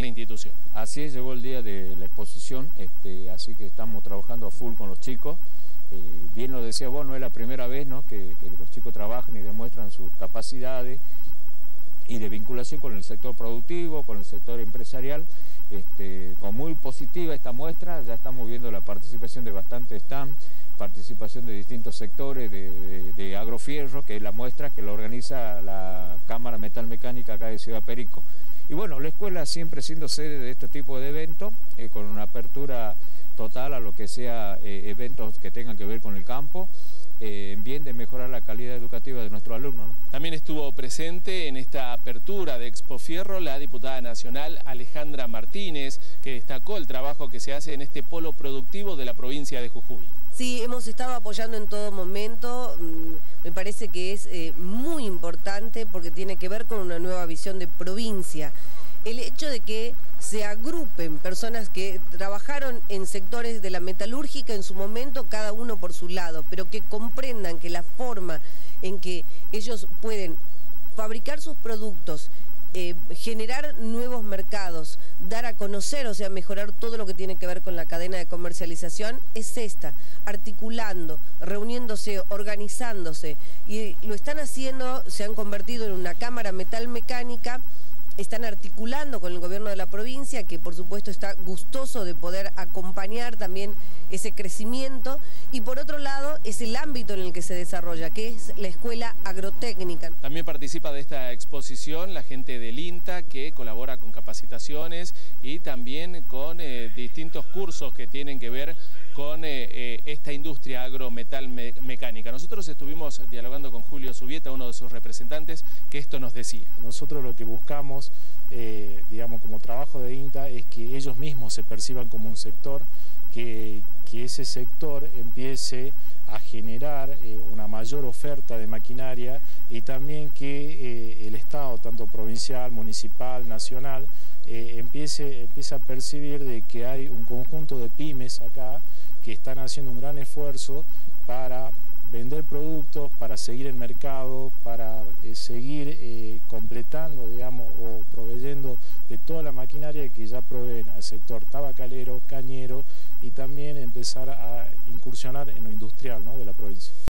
la institución. Así es, llegó el día de la exposición, este, así que estamos trabajando a full con los chicos. Eh, bien lo decía vos, no es la primera vez ¿no? que, los chicos trabajan y demuestran sus capacidades y de vinculación con el sector productivo, con el sector empresarial. Este, con muy positiva esta muestra, ya estamos viendo la participación de bastantes stands, participación de distintos sectores de, de, agrofierro, que es la muestra que lo organiza la Cámara Metal Mecánica acá de Ciudad Perico. Y bueno, la escuela siempre siendo sede de este tipo de eventos, eh, con una apertura total a lo que sea eh, eventos que tengan que ver con el campo, eh, en bien de mejorar la calidad educativa de nuestros alumnos. También estuvo presente en esta apertura de Expo Fierro la diputada nacional Alejandra Martínez, que destacó el trabajo que se hace en este polo productivo de la provincia de Jujuy. Sí, hemos estado apoyando en todo momento, mm, me parece que es eh, muy importante porque tiene que ver con una nueva visión de provincia. El hecho de que se agrupen personas que trabajaron en sectores de la metalúrgica en su momento, cada uno por su lado, pero que comprendan que la forma en que ellos pueden fabricar sus productos, eh, generar nuevos mercados, dar a conocer, o sea, mejorar todo lo que tiene que ver con la cadena de comercialización, es esta, articulando, reuniéndose, organizándose. Y lo están haciendo, se han convertido en una cámara metal mecánica están articulando con el gobierno de la provincia, que por supuesto está gustoso de poder acompañar también ese crecimiento, y por otro lado es el ámbito en el que se desarrolla, que es la escuela agrotécnica. También participa de esta exposición la gente del INTA, que colabora con capacitaciones y también con eh, distintos cursos que tienen que ver con eh, eh, esta industria agrometal mecánica. Nosotros estuvimos dialogando con Julio Subieta, uno de sus representantes, que esto nos decía. Nosotros lo que buscamos, eh, digamos, como trabajo de INTA es que ellos mismos se perciban como un sector, que, ese sector empiece a generar una mayor oferta de maquinaria y también que el Estado, tanto provincial, municipal, nacional, empiece, empiece a percibir de que hay un conjunto de pymes acá que están haciendo un gran esfuerzo para vender productos, para seguir el mercado, para eh, seguir eh, completando, digamos, o proveyendo de toda la maquinaria que ya proveen al sector tabacalero, cañero también empezar a incursionar en lo industrial de la provincia.